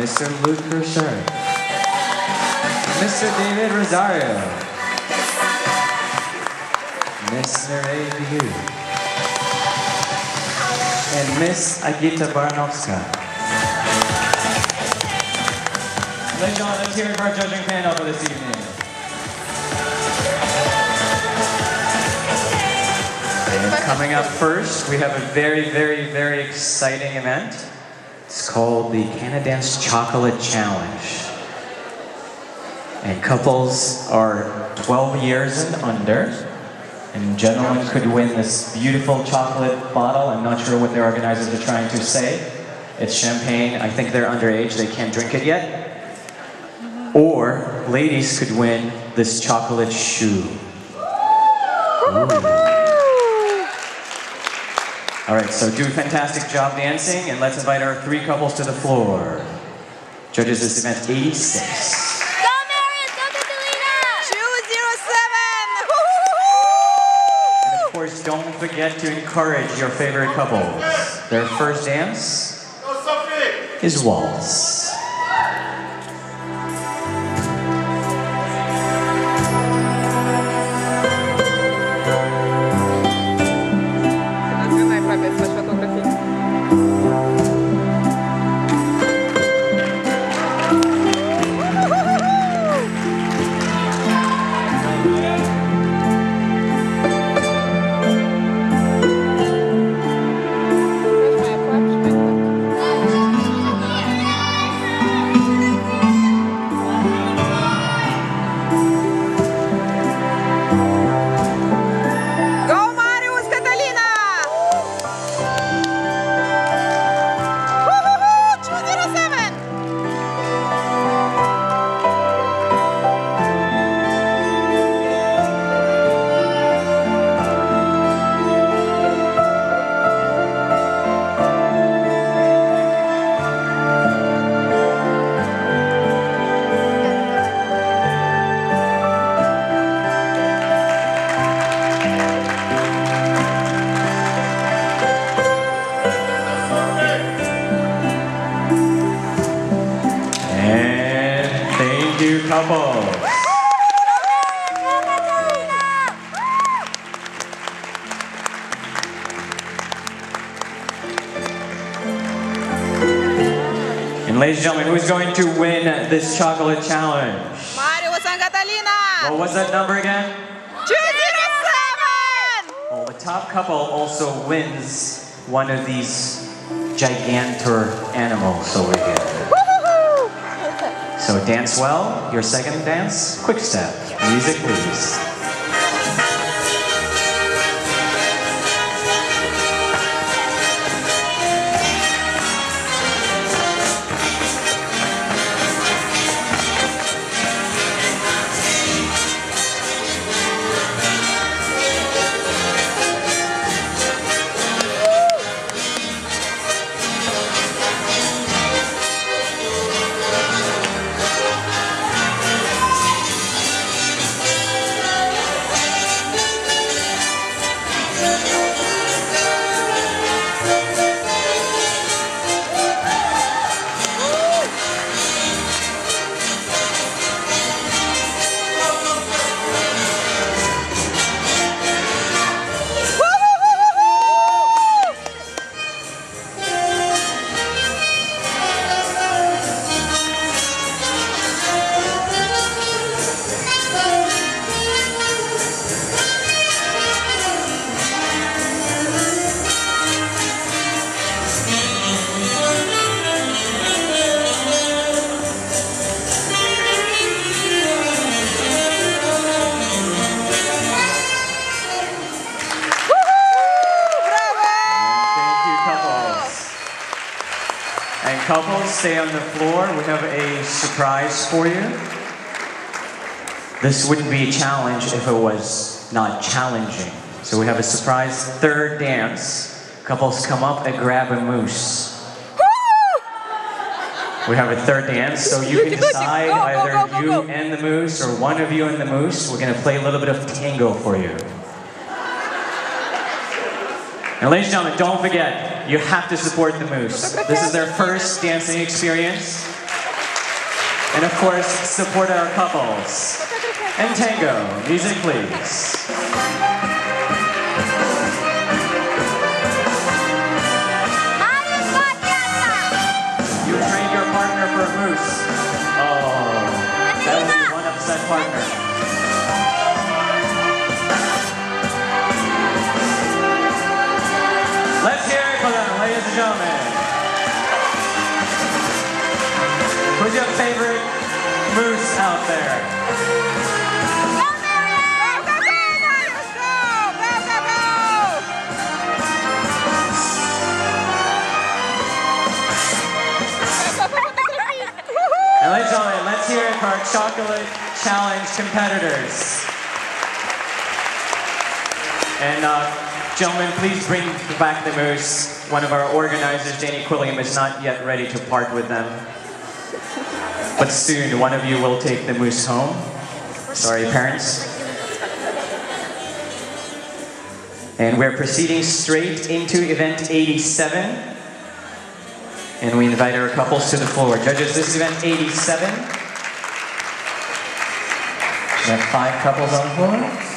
Mr. Luke Richard, Mr. David Rosario, Mr. Mireille Biu, and Miss Agita Barnowska. Ladies and gentlemen, let's hear it for our judging panel for this evening. And coming up first, we have a very, very, very exciting event. It's called the Canadance Chocolate Challenge. And couples are 12 years and under. And gentlemen could win this beautiful chocolate bottle. I'm not sure what their organizers are trying to say. It's champagne. I think they're underage. They can't drink it yet. Or ladies could win this chocolate shoe. Ooh. All right, so do a fantastic job dancing, and let's invite our three couples to the floor. Judges this event 86. Go Marius, go Catalina! 207! And of course, don't forget to encourage your favorite couples. Their first dance is waltz. And ladies and gentlemen, who's going to win this chocolate challenge? Mario and Catalina! What was that number again? 207! Well, the top couple also wins one of these gigantor animals over here. So dance well. Your second dance, quick step. Music, please. Couples, stay on the floor. We have a surprise for you. This wouldn't be a challenge if it was not challenging. So we have a surprise third dance. Couples come up and grab a moose. We have a third dance, so you can decide either you and the moose or one of you and the moose. We're gonna play a little bit of tango for you. And ladies and gentlemen, don't forget, you have to support the Moose. This is their first dancing experience. And of course, support our couples. And tango, music please. Marius and gentlemen. Who's your favorite moose out there? Ladies and gentlemen, let's hear it for our chocolate challenge competitors. And uh, gentlemen, please bring back the moose. One of our organizers, Danny Quilliam, is not yet ready to part with them. But soon, one of you will take the moose home. Sorry, parents. And we're proceeding straight into event 87. And we invite our couples to the floor. Judges, this is event 87. We have five couples on the floor.